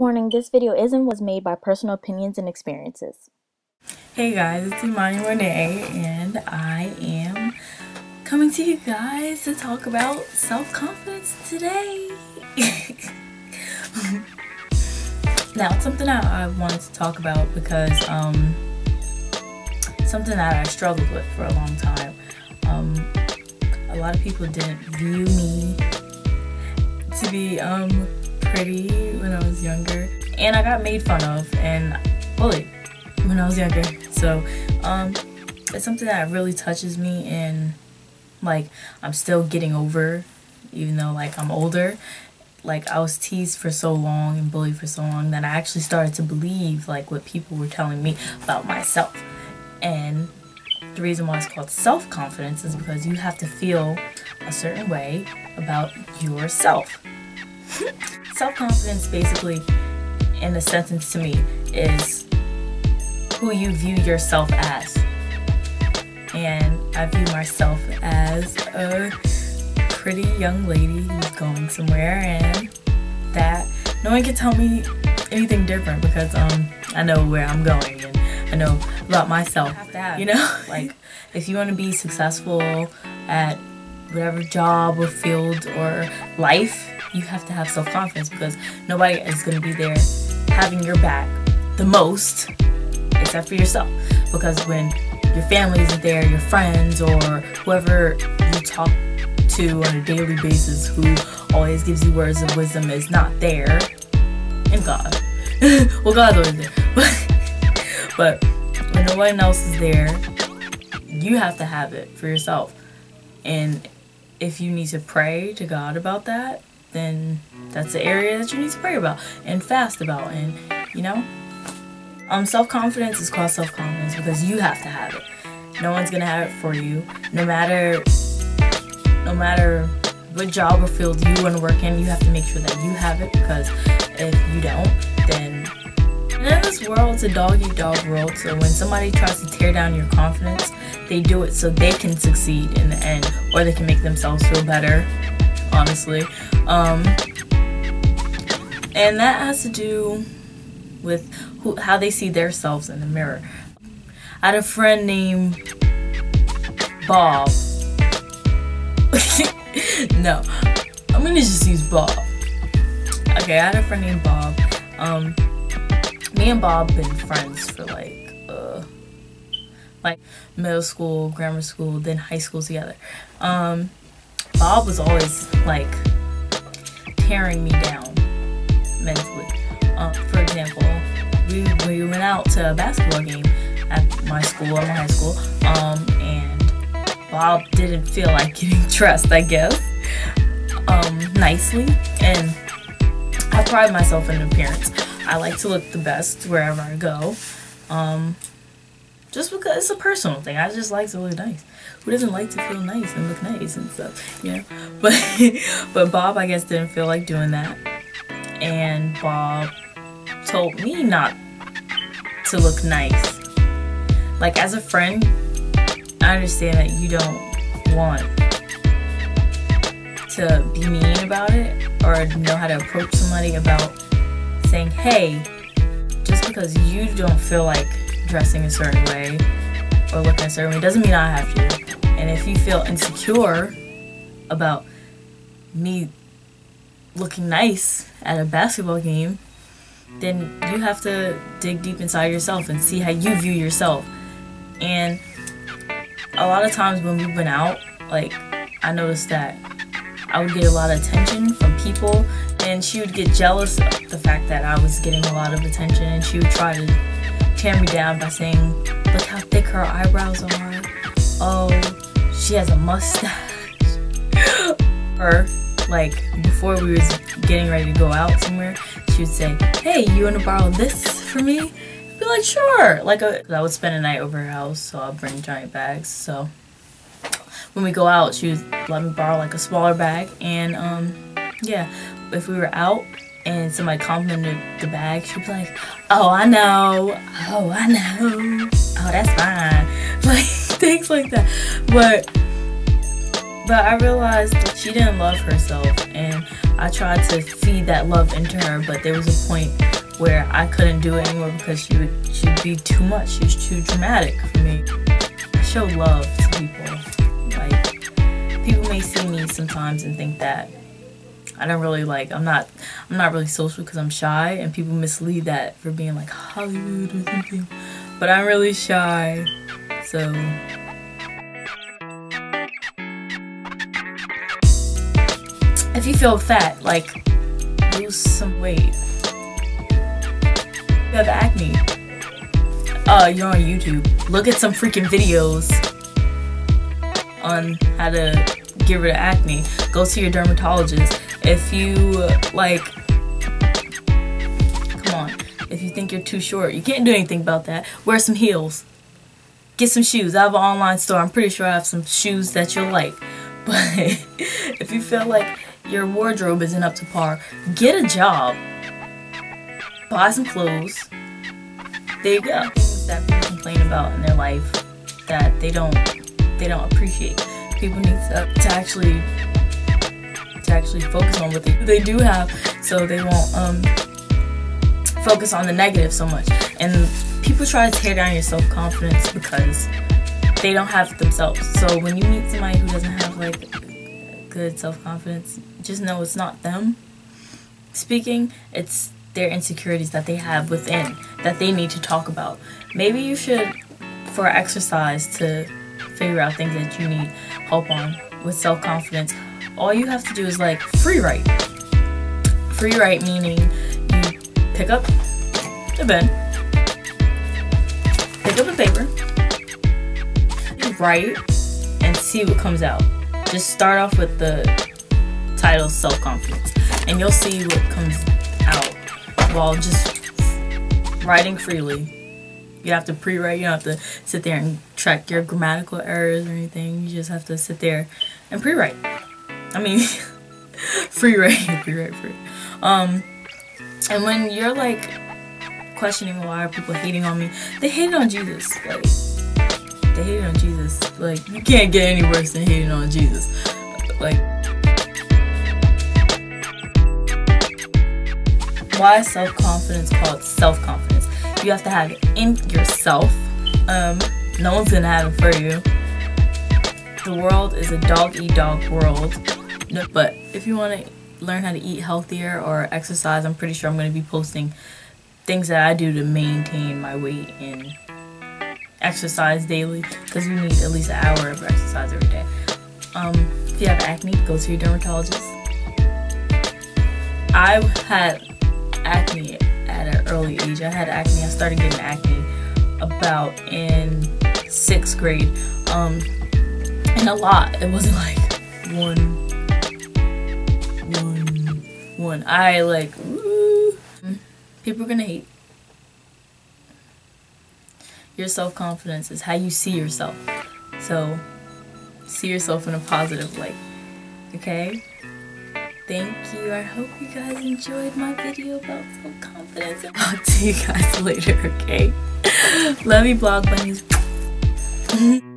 Warning, this video is and was made by personal opinions and experiences. Hey guys, it's Emani Renee and I am coming to you guys to talk about self-confidence today. now, something that I wanted to talk about because um, something that I struggled with for a long time. Um, a lot of people didn't view me to be um, pretty when I was younger. And I got made fun of and bullied when I was younger. So um, it's something that really touches me and like I'm still getting over even though like I'm older. Like I was teased for so long and bullied for so long that I actually started to believe like what people were telling me about myself. And the reason why it's called self-confidence is because you have to feel a certain way about yourself. Self-confidence basically in a sentence to me is who you view yourself as. And I view myself as a pretty young lady who's going somewhere and that no one can tell me anything different because um I know where I'm going and I know about myself. You know, like if you want to be successful at whatever job or field or life, you have to have self confidence because nobody is going to be there having your back the most except for yourself. Because when your family isn't there, your friends, or whoever you talk to on a daily basis who always gives you words of wisdom is not there, and God. well, God's always there. but when no one else is there, you have to have it for yourself. And if you need to pray to God about that, then that's the area that you need to pray about and fast about. And you know, um, self confidence is called self confidence because you have to have it. No one's gonna have it for you. No matter, no matter what job or field you want to work in, you have to make sure that you have it because if you don't, then and in this world, it's a dog eat dog world. So when somebody tries to tear down your confidence, they do it so they can succeed in the end, or they can make themselves feel better. Honestly, um, and that has to do with who, how they see themselves in the mirror. I had a friend named Bob. no, I'm gonna just use Bob. Okay, I had a friend named Bob. Um, me and Bob been friends for like uh, like middle school, grammar school, then high school together. Um, Bob was always like tearing me down mentally. Uh, for example, we, we went out to a basketball game at my school, at my high school, um, and Bob didn't feel like getting dressed, I guess, um, nicely, and I pride myself in appearance. I like to look the best wherever I go, um, just because it's a personal thing. I just like to look nice. Who doesn't like to feel nice and look nice and stuff, you know? But, but Bob, I guess, didn't feel like doing that, and Bob told me not to look nice. Like, as a friend, I understand that you don't want to be mean about it or know how to approach somebody about saying, hey, just because you don't feel like dressing a certain way or looking a certain way doesn't mean I have to. And if you feel insecure about me looking nice at a basketball game, then you have to dig deep inside yourself and see how you view yourself. And a lot of times when we've been out, like I noticed that I would get a lot of attention from people, and she would get jealous of the fact that I was getting a lot of attention, and she would try to tear me down by saying, Look how thick her eyebrows are. Oh, she has a mustache. or, like, before we was getting ready to go out somewhere, she would say, Hey, you want to borrow this for me? I'd be like, Sure. Like, a, I would spend a night over her house, so I'd bring giant bags. So, when we go out, she would let me borrow like a smaller bag. And um, yeah, if we were out and somebody complimented the bag, she'd be like, "Oh, I know. Oh, I know. Oh, that's fine." Like things like that. But But I realized that she didn't love herself, and I tried to feed that love into her. But there was a point where I couldn't do it anymore because she would she'd be too much. She was too dramatic for me. I show love to people. Like people may see me sometimes and think that I don't really like I'm not I'm not really social because I'm shy and people mislead that for being like Hollywood or something. But I'm really shy. So if you feel fat, like lose some weight. You have acne. Uh, you're on YouTube. Look at some freaking videos on how to get rid of acne. Go to your dermatologist. If you like, come on. If you think you're too short, you can't do anything about that. Wear some heels. Get some shoes. I have an online store. I'm pretty sure I have some shoes that you'll like. But if you feel like your wardrobe isn't up to par, get a job. Buy some clothes. There you go. That people complain about in their life that they don't they don't appreciate. People need to, to actually to actually focus on what they, they do have so they won't um focus on the negative so much. And people try to tear down your self-confidence because they don't have it themselves. So when you meet somebody who doesn't have like good self-confidence, just know it's not them speaking, it's their insecurities that they have within that they need to talk about. Maybe you should for exercise to figure out things that you need help on with self-confidence. All you have to do is like free write. Free write meaning you pick up a pen, pick up a paper, you write and see what comes out. Just start off with the title self-confidence and you'll see what comes out while just writing freely. You have to pre-write, you don't have to sit there and track your grammatical errors or anything. You just have to sit there and pre-write. I mean, free write, free write, free. Um, and when you're like questioning why are people hating on me, they hated on Jesus. Like, they hated on Jesus. Like, you can't get any worse than hating on Jesus. Like, why is self-confidence called self-confidence? You have to have it in yourself. Um, no one's gonna have it for you. The world is a dog-eat-dog world. But if you want to learn how to eat healthier or exercise, I'm pretty sure I'm going to be posting things that I do to maintain my weight and exercise daily because you need at least an hour of exercise every day. Um, if you have acne, go to your dermatologist. I had acne at an early age. I had acne. I started getting acne about in sixth grade. Um, and a lot. It wasn't like one, one. I like, woo. people are gonna hate. Your self confidence is how you see yourself. So, see yourself in a positive light. Okay? Thank you. I hope you guys enjoyed my video about self confidence. I'll see you guys later, okay? Love you, blog bunnies.